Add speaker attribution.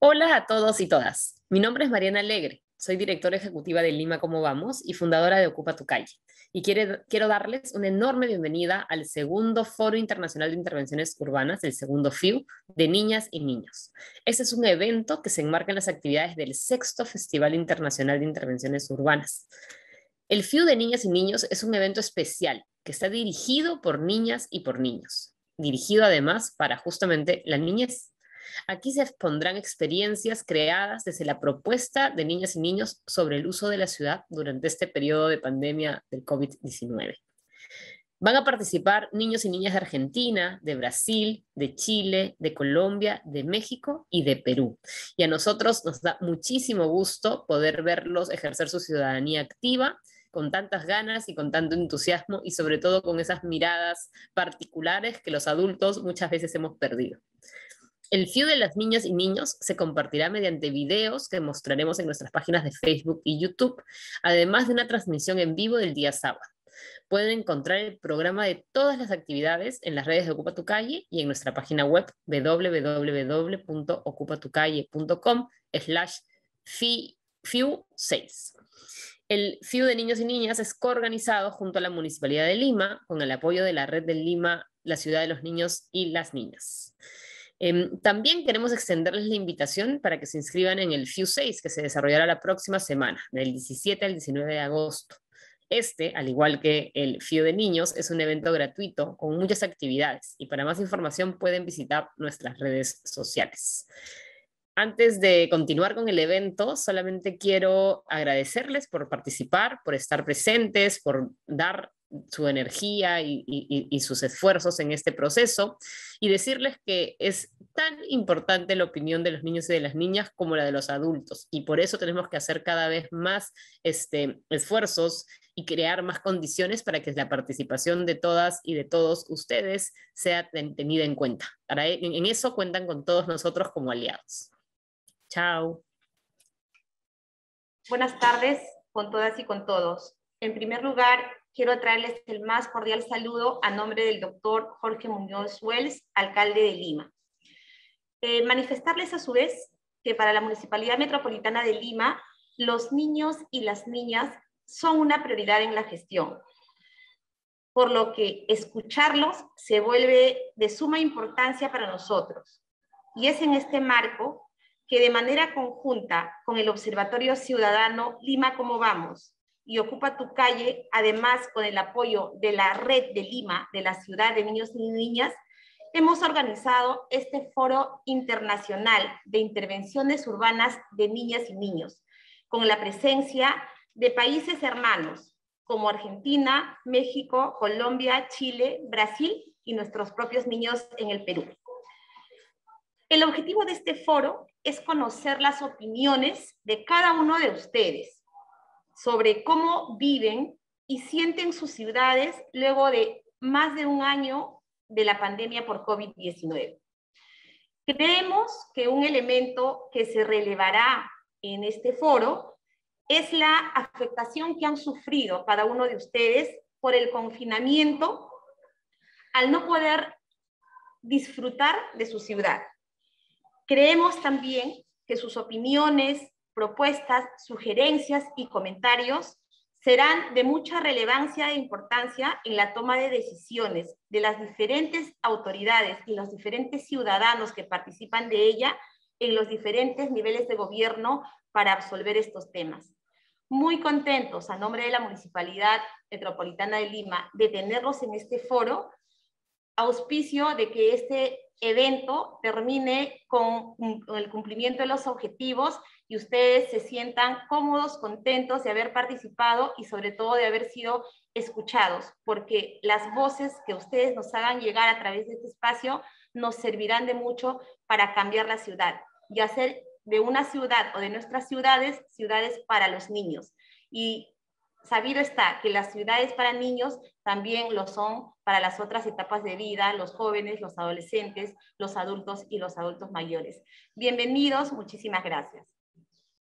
Speaker 1: Hola a todos y todas. Mi nombre es Mariana Alegre. Soy directora ejecutiva de Lima Como Vamos y fundadora de Ocupa tu Calle. Y quiero, quiero darles una enorme bienvenida al segundo Foro Internacional de Intervenciones Urbanas, el segundo FIU, de Niñas y Niños. Este es un evento que se enmarca en las actividades del sexto Festival Internacional de Intervenciones Urbanas. El FIU de Niñas y Niños es un evento especial que está dirigido por niñas y por niños, dirigido además para justamente la niñez Aquí se expondrán experiencias creadas desde la propuesta de niñas y niños sobre el uso de la ciudad durante este periodo de pandemia del COVID-19. Van a participar niños y niñas de Argentina, de Brasil, de Chile, de Colombia, de México y de Perú. Y a nosotros nos da muchísimo gusto poder verlos ejercer su ciudadanía activa con tantas ganas y con tanto entusiasmo y sobre todo con esas miradas particulares que los adultos muchas veces hemos perdido. El FIU de las niñas y niños se compartirá mediante videos que mostraremos en nuestras páginas de Facebook y YouTube, además de una transmisión en vivo del día sábado. Pueden encontrar el programa de todas las actividades en las redes de Ocupa tu Calle y en nuestra página web www.ocupatucalle.com slash FIU6. El FIU de niños y niñas es coorganizado junto a la Municipalidad de Lima con el apoyo de la Red de Lima, la Ciudad de los Niños y las Niñas. Em, también queremos extenderles la invitación para que se inscriban en el FIU 6, que se desarrollará la próxima semana, del 17 al 19 de agosto. Este, al igual que el FIU de niños, es un evento gratuito con muchas actividades y para más información pueden visitar nuestras redes sociales. Antes de continuar con el evento, solamente quiero agradecerles por participar, por estar presentes, por dar su energía y, sus esfuerzos en este proceso y decirles que es tan importante la opinión de los niños y de las niñas como la de los adultos y por eso tenemos que hacer cada vez más este, esfuerzos y crear más condiciones para que la participación de todas y de todos ustedes sea tenida en cuenta. Para, e, en eso cuentan con todos nosotros como aliados. Chao.
Speaker 2: Buenas tardes con todas y con todos. En primer lugar, quiero traerles el más cordial saludo a nombre del doctor Jorge Muñoz Wells, alcalde de Lima. Eh, manifestarles a su vez que para la Municipalidad Metropolitana de Lima, los niños y las niñas son una prioridad en la gestión, por lo que escucharlos se vuelve de suma importancia para nosotros. Y es en este marco que de manera conjunta con el Observatorio Ciudadano Lima Cómo Vamos y Ocupa tu calle, además con el apoyo de la red de Lima, de la ciudad de niños y niñas, hemos organizado este foro internacional de intervenciones urbanas de niñas y niños, con la presencia de países hermanos como Argentina, México, Colombia, Chile, Brasil y nuestros propios niños en el Perú. El objetivo de este foro es conocer las opiniones de cada uno de ustedes sobre cómo viven y sienten sus ciudades luego de más de un año de la pandemia por COVID-19. Creemos que un elemento que se relevará en este foro es la afectación que han sufrido cada uno de ustedes por el confinamiento al no poder disfrutar de su ciudad. Creemos también que sus opiniones, propuestas, sugerencias y comentarios serán de mucha relevancia e importancia en la toma de decisiones de las diferentes autoridades y los diferentes ciudadanos que participan de ella en los diferentes niveles de gobierno para absolver estos temas. Muy contentos a nombre de la Municipalidad Metropolitana de Lima de tenerlos en este foro, auspicio de que este evento termine con, el cumplimiento de los objetivos y ustedes se sientan cómodos, contentos de haber participado y sobre todo de haber sido escuchados, porque las voces que ustedes nos hagan llegar a través de este espacio nos servirán de mucho para cambiar la ciudad y hacer de una ciudad o de nuestras ciudades ciudades para los niños. Y sabido está que las ciudades para niños también lo son para las otras etapas de vida, los jóvenes, los adolescentes, los adultos y los adultos mayores. Bienvenidos, muchísimas gracias.